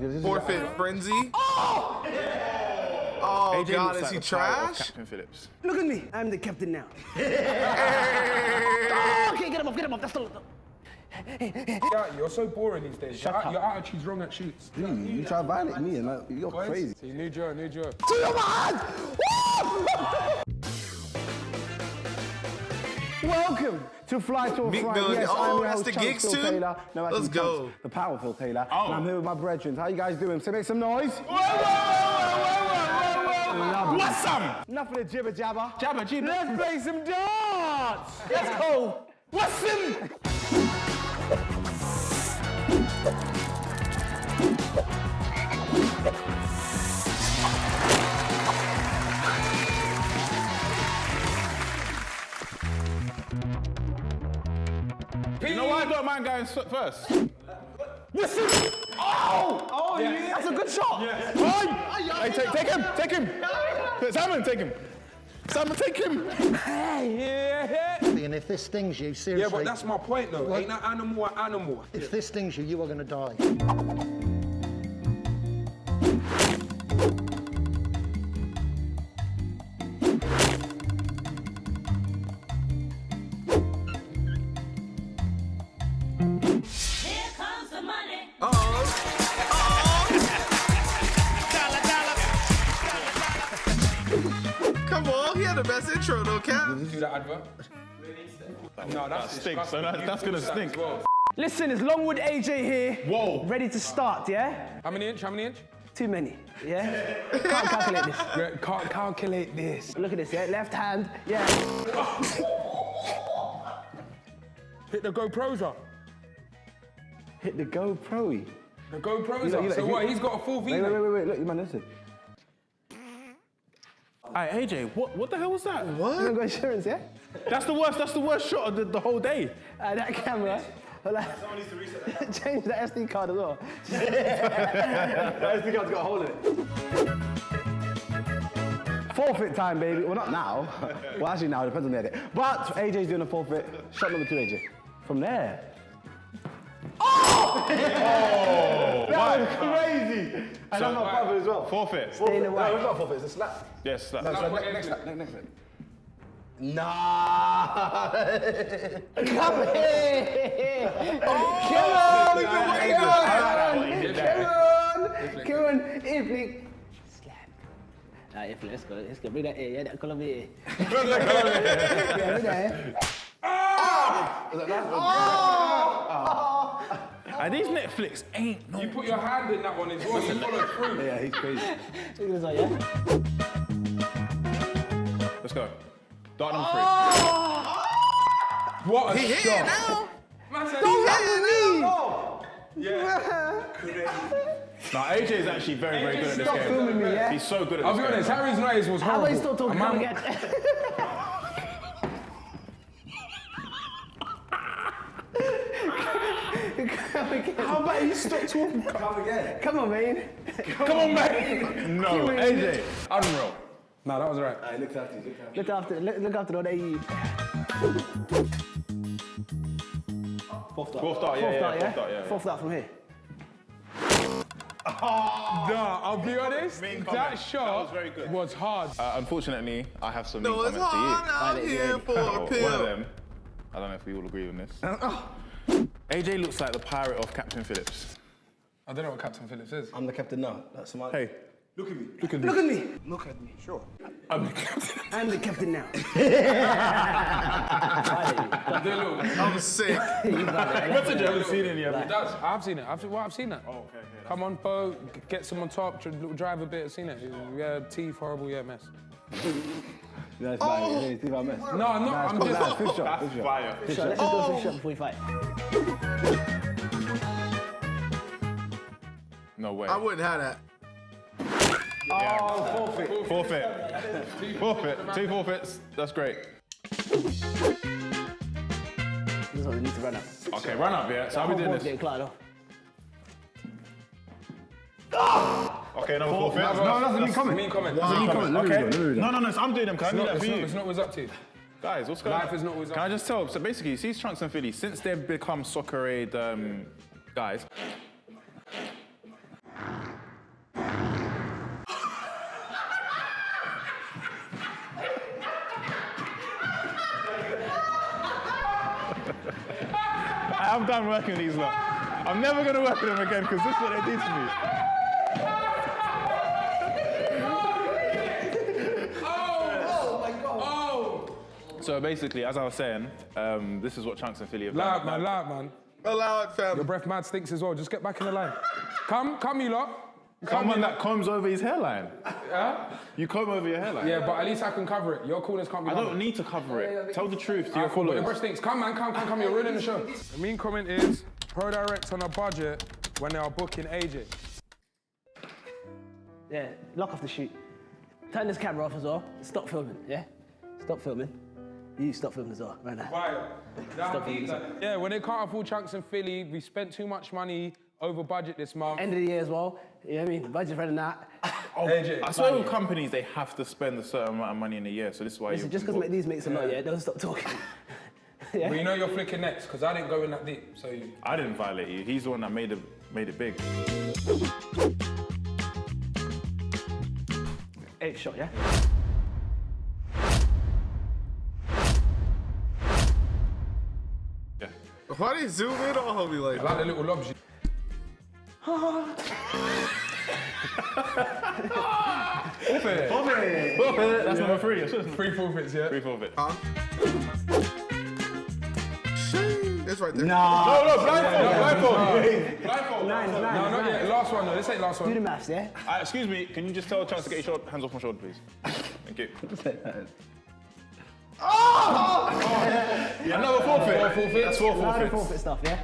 Forfeit frenzy. Oh, Oh, AJ God, looks is he the trash? Captain Phillips. Look at me. I'm the captain now. oh, okay, get him off, get him off. That's the. Yeah, you're so boring these days. Your, up. your attitude's wrong at shoots. Dude, you try to violate me and like, you're Boys, crazy. See, new Joe, new Joe. Welcome to Fly to a. Mill. Yes, Oh, I'm that's the gigs too? Taylor. No, Let's go. Chunkz, The power Phil Taylor. Oh. And I'm here with my brethren. How you guys doing? So make some noise. What's some? Enough of the jibber jabber. Jabba jibber. Let's play some darts. Let's go. What's some? Don't mind going s- first. Oh, oh yeah. That's a good shot. Hey, take, take him, take him. Simon, take him. Simon, take him. And if this stings you, seriously. Yeah, but that's my point though. Ain't that animal an animal? If this stings you, you are going to die. Come on, he had the best intro though, Cap. Do that advert. No, that's stinks, so that- that's gonna stink. well. Listen, it's Longwood AJ here. Whoa. Ready to start, yeah? How many inch? How many inch? Too many, yeah? Can't calculate this. Yeah, can't calculate this. Look at this, yeah? Left hand, yeah. Hit the GoPros up. Hit the GoPro. The GoPros You know- up. you know, so if you- what? He's got a full V. Wait, wait, wait, wait, look, you man, listen. Hey, AJ, what, what the hell was that? What? You haven't got insurance, yeah? That's the worst, that's the worst shot of the, the whole day. Uh, that camera. Well, like, change the SD card as well. that SD card's got a hole in it. Forfeit time, baby. Well, not now. well, actually, now, it depends on the edit. But AJ's doing a forfeit. Shot number two, AJ. From there. Oh! that was crazy. And I'm not covered as well. Forfeit. Stay in the No, it's not forfeit, it's a slap. Yes, that. No, No, so but- next, next, next, next, next. Nah. Come here. Oh, Come on. Come on. Iflik. Slap. Ah, Iflik, let's go. Let's go. Bring that here. Yeah, that column here. yeah, bring that here. And these Netflix ain't no. You put your hand in that one as well. You follow through. Yeah, he's crazy. Look this one, yeah? Let's go. Dart number three. Oh! What a He hit it shot. now. Man said, He hit it now. Now AJ is actually very, very good at this Stop game. filming me, yeah? He's so good at I'll this be honest. Harry's noise was horrible. How horrible. about you stop talking? Come again. How about you stop talking? Come again. Come on, man. Come on, man. No, AJ. Unreal. No, that was right. I looked after you, looked after Look after, look, look after all the AE. Fourth dart, yeah, Fourth yeah, fourth yeah? dart, yeah. Fourth dart from here. Nah, I'll be honest, that comment. shot That was very good. was hard. Uh, unfortunately, I have some mean No, it's comments hard to out Ready, here ready. for a you. One of them. I don't know if we all agree on this. AJ looks like the pirate of Captain Phillips. I don't know what Captain Phillips is. I'm the captain now. That's my. Hey, look at me. Look at me. Look at me. Look at me. Sure. I'm the captain. I'm the captain now. I'm sick. Message, I haven't seen it yet. That's, I've seen it. I've, well, I've seen that. Oh, okay. Come on, Bo, get some on top, tr- drive a bit. I've seen it. Yeah, teeth, horrible, yeah, mess. That's fine. Oh! Hey, Steve, I messed. No, I'm. I'm Cool, just. nice. Good shot. That's Good shot. fire. Good shot. Let's just go oh! for a shot before we fight. No way. I wouldn't have that. Oh, forfeit. Forfeit. Forfeit. Two forfeits. That's great. This is what we need to run up. Okay, run up, yeah. So how we doing Getting this? clouded off. Ah! Okay, number four. four. No, no, that's a mean comment. Mean comment. That's a mean comment. Let okay. me do it. No, no, no. I'm doing them. Can it's I do that for you? It's not what's up to you. Guys, what's going on? Life is not always up. Can I just tell? So basically, see Chunkz and Filly, since they've become soccer aid um, guys. I'm done working with these lot. I'm never gonna work with them again because this is what they did to me. So basically, as I was saying, um, this is what Chunkz and Filly have Loud, done. man, loud, man. Allow it, fam. Your breath mad stinks as well. Just get back in the line. Come, come, you lot. Someone you that combs over his hairline. Yeah? You comb over your hairline. Yeah, but at least I can cover it. Your corners can't be I covered. don't need to cover it. Tell the truth to Alright, your cool, Your breath stinks. Come, man, come, come, come. You're ruining the show. The main comment is Pro Direct on a budget when they are booking agents. Yeah, lock off the shoot. Turn this camera off as well. Stop filming, yeah? Stop filming. You stop filming as well, right now. Right. Yeah, when they can't afford Chunkz and Filly, we spent too much money over budget this month. End of the year as well. You know what I mean? The budget's running out. AJ, I swear with companies, they have to spend a certain amount of money in a year, so this is why Listen, you. just because these makes a lot, yeah, don't stop talking. Well, you know you're flicking next because I didn't go in that deep. So you... I didn't violate you. He's the one that made it made it big. Eight shot, yeah? Why do you zoom in on me like I like the little lobs. you- Forfeit. That's number three. Three forfeits, yeah. Three forfeit. It's right there. No, no, blindfold. blindfold. Blindfold. Nine, nine, No, not yet. Last one, though. This ain't last one. Do the maths, yeah? Uh, excuse me, can you just tell Chance to get your short, hands off my shoulder, please? Thank you. Another forfeit. Four forfeits. That's four Now the forfeits. forfeit stuff, yeah?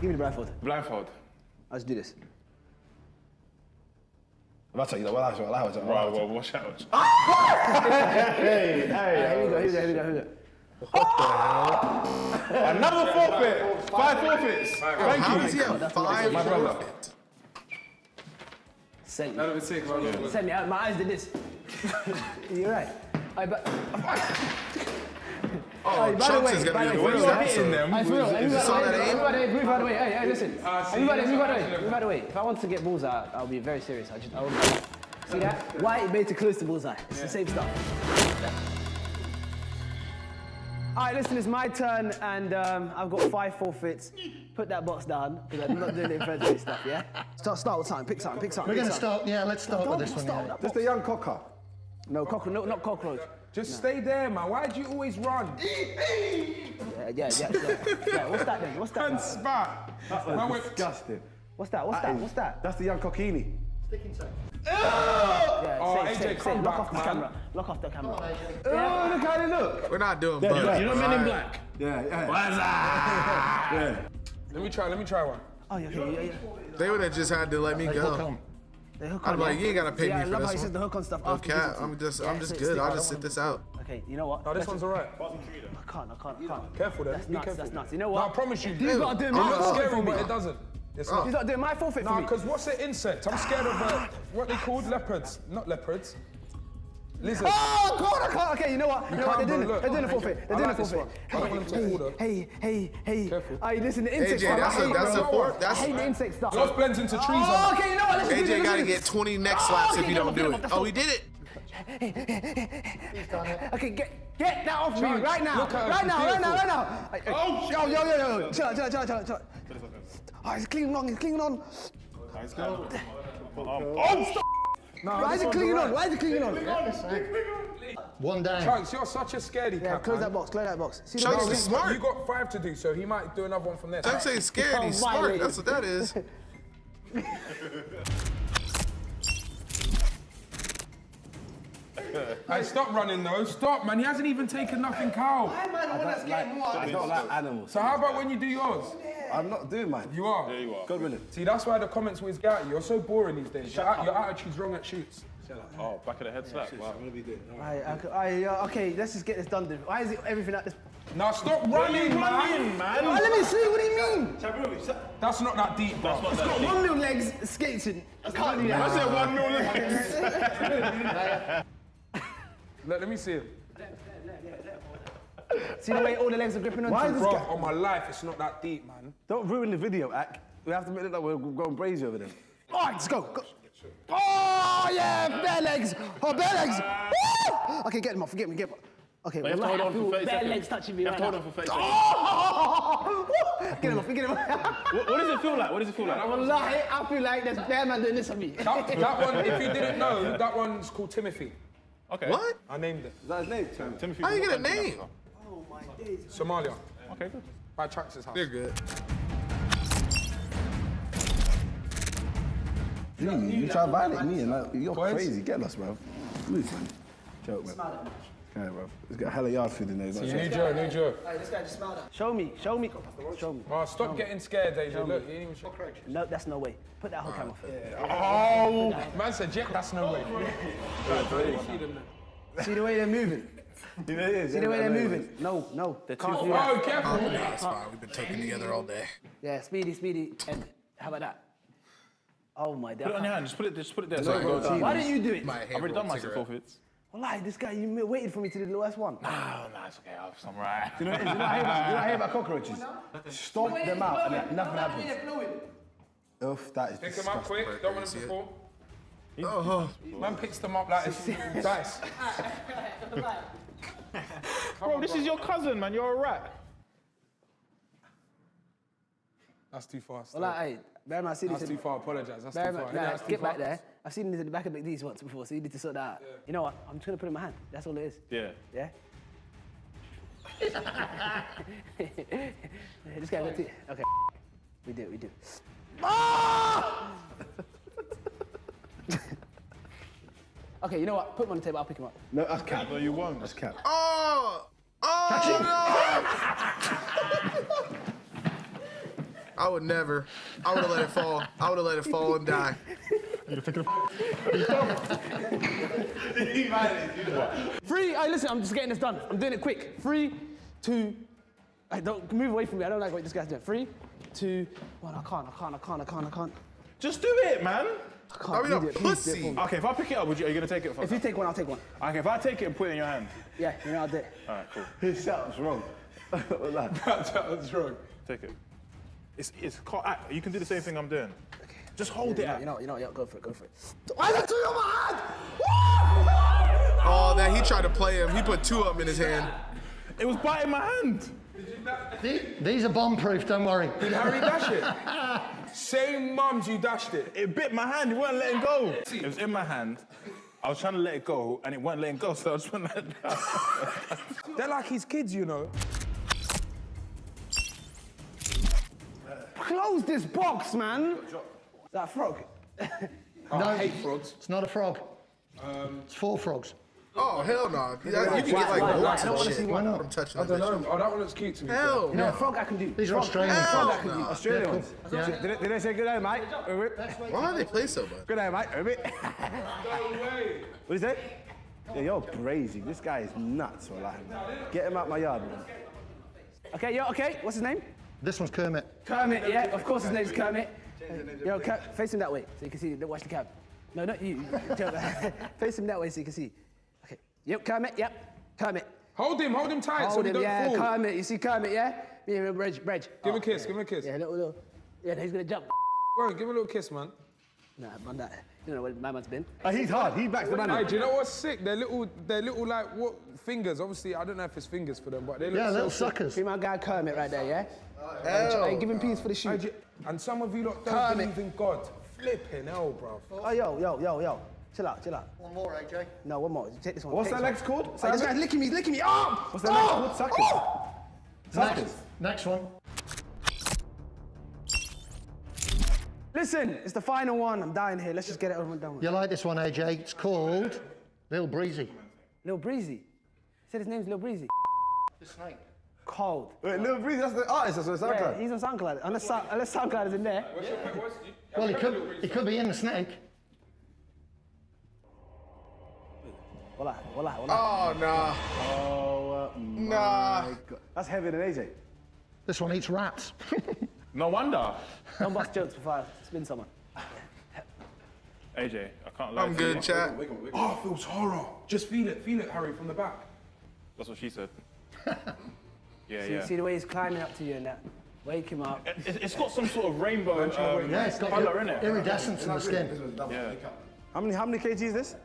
Give me the blindfold. Blindfold. Let's do this. I'm about to tell you that. Well, I was I was. Right, well, watch out. Ah! Here we go, here we go, here we go, here we go. Another forfeit. Five forfeits. How Thank does he you. have five? My brother. Send me. That'd be sick, man. Send me out. My eyes did this. You're right. I but. Oh, by the Chunkz way, is gonna the be way, the you worst are episode. them. I feel. You just saw that aim? Everybody, move out of the way. Hey, hey, listen. Ah, see, Everybody, that's move out of what the I way. should Move out of the way. If I want to get bullseye, I'll be very serious. I just, I will. See that? White made to close to bullseye. It's the same stuff. All right, listen, it's my turn, and um, I've got five forfeits. Put that box down, because I'm not doing it Frederick stuff, yeah? Start, start with something, pick something, pick something. We're going to start, yeah, let's start with this one. start Yeah. with that Just a young cocker. No, cockroach, no, not cockroach. Just stay there, man. Why do you always run? Yeah, yeah, yeah, yeah. yeah. What's that then? What's that? And then? spat. Man went, Disgusting. What's that? What's that? What's that? That's the young cockini. Stick inside. Yeah, Oh, safe, AJ, safe, come safe. Lock back, off the man. camera. Lock off the camera. Oh, oh, look how they look. We're not doing Yeah, both. you know Men in Black? Yeah, yeah. Yeah. let me try, let me try one. Oh, yeah, okay, yeah, yeah. They would have just had to let me go. The hook I'm like, you ain't gotta pay yeah, me I for love how this he says one. the hook on stuff No after cap. I'm just, Yeah, I'm just good. I'll just sit this out. Okay, you know what? No, this one's all right. I can't, I can't, I can't. Careful then. That's Be nuts, careful. that's nuts. You know No, what? I promise you. You've got to do It my forfeit scary, for me. but it doesn't. It's not. You're not doing my forfeit for No, me. because what's the insect? I'm scared of uh, what they called leopards. Not leopards. Lizards. Oh, God, I can't. Okay, you know what? You, know what? can't, They're doing look. They're doing a forfeit. They're I doing like a forfeit. I don't want them to Hey, fall, though. hey, hey, hey. Careful. Hey, listen, the insect AJ, stuff. that's I a hate, that's a bro. four. I That's hate the insect stuff. Yours blends into trees. Oh, I'm okay, you know what? Let's just do AJ this, gotta let's do get 20 neck slaps okay, if you don't get do off, it. get Oh, off. he did it. Okay, get get that off me Chunkz, right now. look at her, Right she's now, right now, beautiful. right now. Oh, yo, yo, yo, yo. Chill out, chill out, chill out, chill out, chill out. Oh, he's clinging on, he's clinging on. Why is it clinging on? Why is it clinging on? One down. Chunkz, you're such a scaredy Yeah, cat. close man. that box, close that box. See Chunkz is smart. You got five to do, so he might do another one from there. Chunkz ain't scared. He's smart. That's what that is. Hey, stop running though. Stop, man. He hasn't even taken nothing out. I don't like animals. So how about when you do yours? I'm not doing mine. You are. There you are. God willing. See, that's why the comments always get at you. You're so boring these days. Your, your attitude's wrong at shoots. Oh, back of the head slap. Wow. Aye, okay, aye, uh, okay, let's just get this done. Then. Why is it everything at this? Now stop running, man. Oh, let me see. What do you mean? That's not that deep, bro. It's got one little legs skating. I can't do that. I said one million. Let, let me see him. See the way all the legs are gripping onto Why is you? this Bro, guy? on my life, it's not that deep, man. Don't ruin the video, Ack. We have to make it that we're going crazy over them. All right, let's go. go. Oh, yeah, bare legs. Oh, bare legs. Woo! Okay, get them off. Get me, get them off. Okay, But you have hold on for 30 bare seconds. legs touching me You right have to now. hold on for 30 seconds. Get him off, get him off. What, what does it feel like? What does it feel like? Wallahi, I feel like there's bare man doing this on me. That, that one, if you didn't know, that one's called Timothy. Okay. What? I named it. Is that his name? Tim? Timothy How you get a Wakanda. name? Oh Somalia. Okay, good. By Trax's house. You're good. You, you try to violate me and like, you're Boys? crazy. Get lost, bro. Move, man. Joke, man. Yeah, bro. It's got hella yard food in there. It's not You need Joe, need Joe. this guy just smiled at Show me, show me. Show me. Oh, stop getting scared, AJ. Look, you didn't even show. No, that's no way. Put that whole camera ah, off. Oh, man said, yeah, that's no way. See the way they're moving? You know it is, See the way they're moving? No, no. Can't do that. Oh, careful. That's fine. We've been taking together all day. Yeah, speedy, speedy. And how about that? Oh my god. Put it on your hand. Just put it. Just put it there. So it goes Why down. didn't you do it? My I've already done my forfeits. Wallahi, this guy, you waited for me to do the lowest one. Oh, no, it's okay. I'll I'm right. You know, what it is? you know I hate about, you know I hate about cockroaches? Stomp them out and then nothing happens. Oof, that is Pick them up quick. Don't want them to fall. Oh, oh, Man picks them up like it's dice. Bro, this is your cousin, man. You're a rat. That's too fast. Wallahi, hey, bear in mind, I see this That's too far. Apologise. That's too far. mind- that's too get far. back there. I've seen this in the back of McDee's once before, so you need to sort that out. You know what? I'm just gonna put it in my hand. That's all it is. Yeah. Yeah? this guy got to. Okay. We do, we do. Ah! okay, you know what? Put him on the table, I'll pick him up. No, that's cap. No, you won't. That's cap. oh, oh no! I would never. I would have let it fall. I would have let it fall and die. Three, hey, listen, I'm just getting this done. I'm doing it quick. Three, two, I don't move away from me. I don't like what this guy's doing. Three, two, one. I can't, I can't, I can't, I can't, I can't. Just do it, man. I can't. Are we You a do it, please do it pussy? Okay, if I pick it up, would you, are you gonna take it? For If you take one, I'll take one. Okay, if I take it and put it in your hand. Yeah, you know, I'll do it. All right, cool. His setup's wrong. Like, That's wrong. Take it. It's it's called act. You can do the same thing I'm doing. Just hold it. You know, Out. you know, you know, yeah, go for it, go for it. Why is it two on my hand? Oh, that he tried to play him. He put two up in his hand. It was biting my hand. The- These are bomb-proof, don't worry. Did Harry dash it? Same mums you dashed it. It bit my hand. It wasn't letting go. It was in my hand. I was trying to let it go, and it wasn't letting go, so I just went like that. They're like his kids, you know. Close this box, man. That frog. Oh, No. I hate frogs. It's not a frog. Um, it's four frogs. Oh hell no! You, you can get like why, why? I don't and wanna shit see Why not? from touching I don't know. Oh, that one looks cute to me. Hell You know, no! a frog I can do. These are Australian Hell frogs. I can do. Australian Yeah, ones. cool. Yeah. Did, they, did they say good day, mate? Why do they play so much? Good day, mate. What is it? Yeah, you're crazy. This guy is nuts, wallah. Get him out my yard, man. Okay, yo, okay. What's his name? This one's Kermit. Kermit, yeah, of course his name's Kermit. Yo, Ker- face him that way so you can see. Watch the cam. No, not you. face him that way so you can see. Okay. Yep, Kermit, yep. Kermit. Hold him, hold him tight so Hold he him, don't yeah, fall. Kermit. You see Kermit, yeah? Yeah, Reg, Reg. Give him a oh, kiss, give him a kiss. Yeah, little, little. Yeah, he's gonna jump. Go on, give him a little kiss, man. Nah, man, that. You know where my man's been. Oh, he's hard. He backs the man. Hey, do you know what's sick? They're little, they're little like what fingers. Obviously, I don't know if it's fingers for them, but they look Yeah, so little suckers. See my guy Kermit right there, yeah? Hey, give him peace for the Hey, shoot. do And some of you lot don't Kermit. believe in God. Flipping hell, bro. Oh, yo, yo, yo, yo. Chill out, chill out. One more, AJ. No, one more. Take this one. What's take that this legs one. called? Hey, this guy's licking me, licking me. Oh! What's that legs oh! called? Suckers. Oh! Next, next one. Listen, it's the final one. I'm dying here. Let's just get it over and done with. You like this one, AJ? It's called Little Breezy. Lil Breezy. He said his name's Lil Breezy. The snake. Cold. Wait, Lil Breeze, that's the artist. That's what Yeah, SoundCloud. he's on SoundCloud. Unless, Sound- unless SoundCloud is in there. Well, he could, he could be in the snake. Voila, voila, voila. Oh nah, Oh, nah. God. That's heavier than AJ. This one eats rats. No wonder. Don't bust jokes before I spin someone. AJ, I can't lie. I'm to good, you. chat. Oh, it feels horror. Just feel it, feel it, Harry, from the back. That's what she said. Yeah, See, yeah. see the way he's climbing up to you and that. Wake him up. It, it's got some sort of rainbow um, Yeah, it's got colour in it. iridescence in the skin. Yeah. How many, how many kg is this?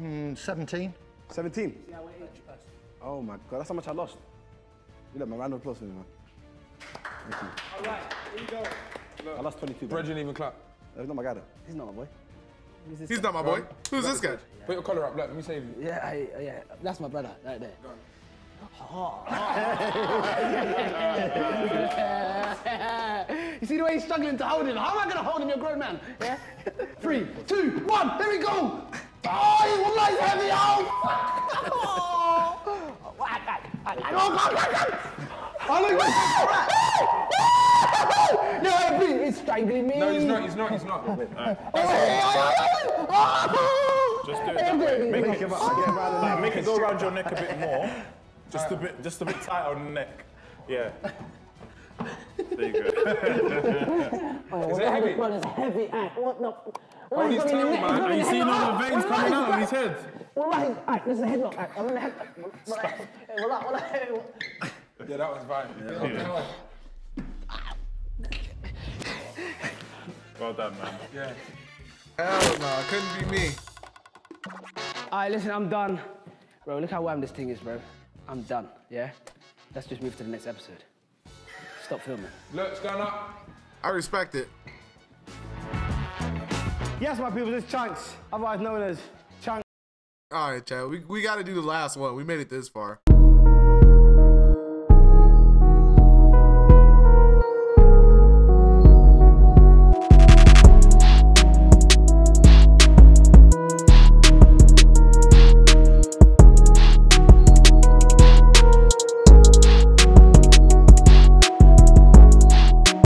Mm, 17. 17. Oh my god, that's how much I lost. You let my round of applause for me, man. Thank you. All right, here you go. I lost 22. Bridge Bro. didn't even clap. That's not my guy though. He's not my boy. Who's He's guy? not my boy. Who's this guy? Put your collar up. Look, let me save you. Yeah, I, yeah, that's my brother, right there. you see the way he's struggling to hold him? How am I going to hold him, you're a grown man? Yeah? Three, two, one, there we go! Oh, he will like heavy out! Oh, No, please, it's strangling me. No, he's not. He's not. He's not. Just do it that way. Make it, like, make it go around your neck a bit more. Just a bit, just a bit tight on the neck. Yeah. There you go. Oh, is it heavy? Brother's heavy. What the? Hold his tail, man. Are you seeing all the veins coming out of his head? Wallahi, alright, this is a headlock. Alright, I'm in the Yeah, that was fine. Well done, man. Yeah. Hell no, it couldn't be me. Alright, listen, I'm done. Bro, look how wham this thing is, bro. I'm done, yeah? Let's just move to the next episode. Stop filming. Look, stand up. I respect it. Yes, my people, this Chunkz, otherwise known as Chunkz. All right, Chad. We, we got to do the last one. We made it this far.